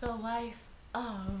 the life of.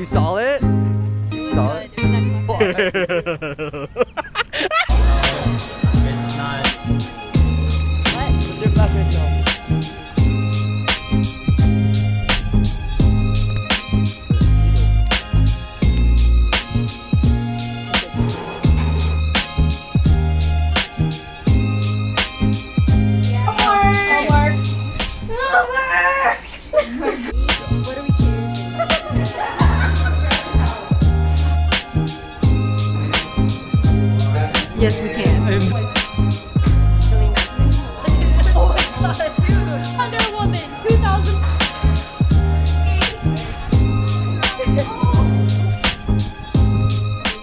You saw it? You saw it? Yes, we can. Oh Wonder Woman 2000.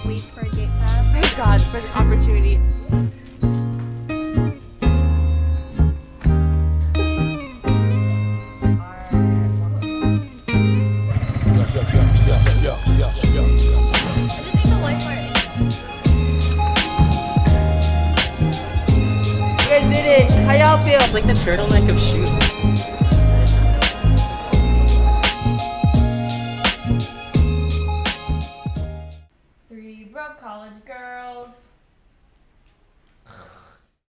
Waits for a gate pass. Praise God for this opportunity. You Philadelphia. It's like the turtleneck of shoes. Three broke college girls.